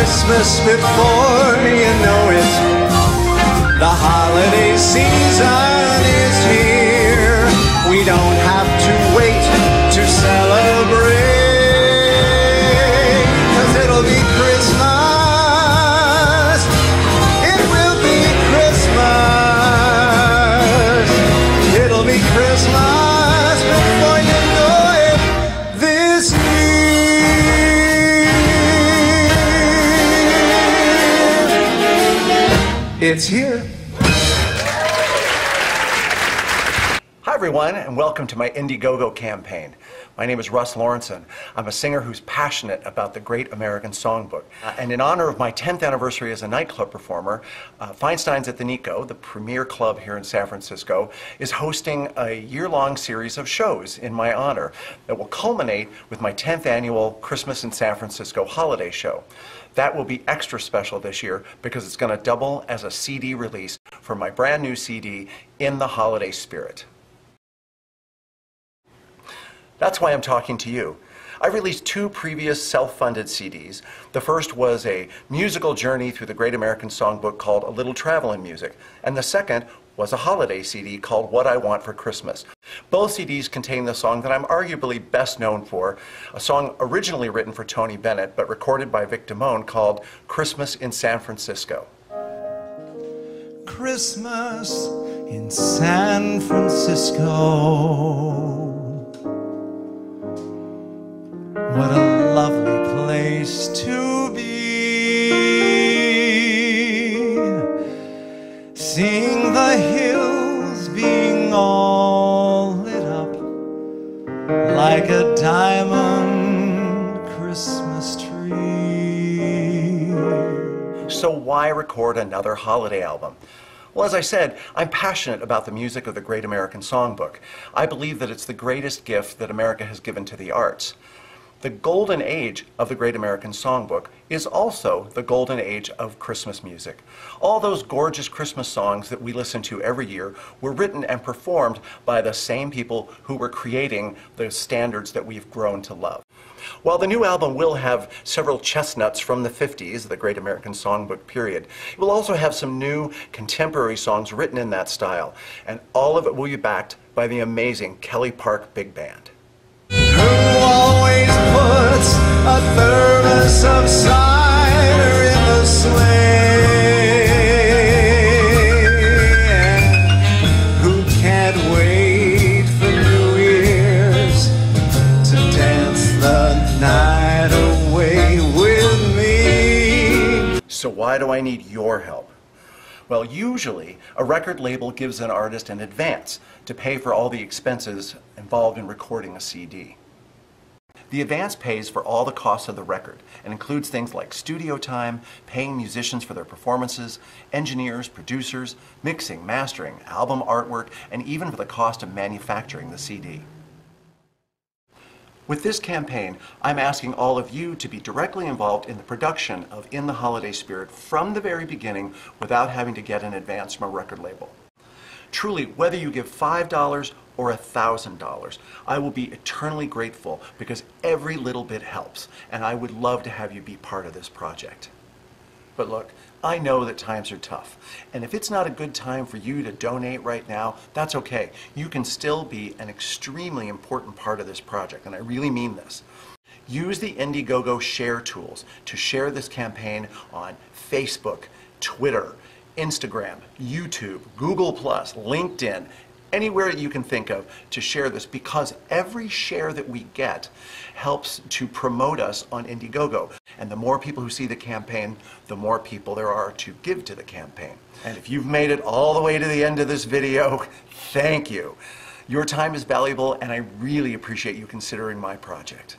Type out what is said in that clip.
Christmas before you know it. The holiday season It's here. Everyone, and welcome to my Indiegogo campaign. My name is Russ Lorenson. I'm a singer who's passionate about the great American songbook. Uh, and in honor of my 10th anniversary as a nightclub performer, uh, Feinstein's at the Nikko, the premier club here in San Francisco, is hosting a year long series of shows in my honor that will culminate with my 10th annual Christmas in San Francisco holiday show. That will be extra special this year because it's going to double as a CD release for my brand new CD, In the Holiday Spirit. That's why I'm talking to you. I released two previous self funded CDs. The first was a musical journey through the Great American Songbook called A Little Travel in Music, and the second was a holiday CD called What I Want for Christmas. Both CDs contain the song that I'm arguably best known for, a song originally written for Tony Bennett but recorded by Vic Damone called Christmas in San Francisco. Christmas in San Francisco. Seeing the hills being all lit up like a diamond Christmas tree. So why record another holiday album? Well, as I said, I'm passionate about the music of the Great American Songbook. I believe that it's the greatest gift that America has given to the arts. The golden age of the Great American Songbook is also the golden age of Christmas music. All those gorgeous Christmas songs that we listen to every year were written and performed by the same people who were creating the standards that we've grown to love. While the new album will have several chestnuts from the 50s, the Great American Songbook period, it will also have some new contemporary songs written in that style, and all of it will be backed by the amazing Kelly Park Big Band. Puts a thermos of cider in the sleigh? And who can't wait for New Year's to dance the night away with me? So why do I need your help? Well, usually a record label gives an artist an advance to pay for all the expenses involved in recording a CD. The advance pays for all the costs of the record and includes things like studio time, paying musicians for their performances, engineers, producers, mixing, mastering, album artwork, and even for the cost of manufacturing the CD. With this campaign, I'm asking all of you to be directly involved in the production of In the Holiday Spirit from the very beginning without having to get an advance from a record label. Truly, whether you give $5 or $1,000, I will be eternally grateful because every little bit helps, and I would love to have you be part of this project. But look, I know that times are tough, and if it's not a good time for you to donate right now, that's okay. You can still be an extremely important part of this project, and I really mean this. Use the Indiegogo share tools to share this campaign on Facebook, Twitter, Instagram, YouTube, Google, LinkedIn, anywhere you can think of to share this because every share that we get helps to promote us on Indiegogo. And the more people who see the campaign, the more people there are to give to the campaign. And if you've made it all the way to the end of this video, thank you. Your time is valuable and I really appreciate you considering my project.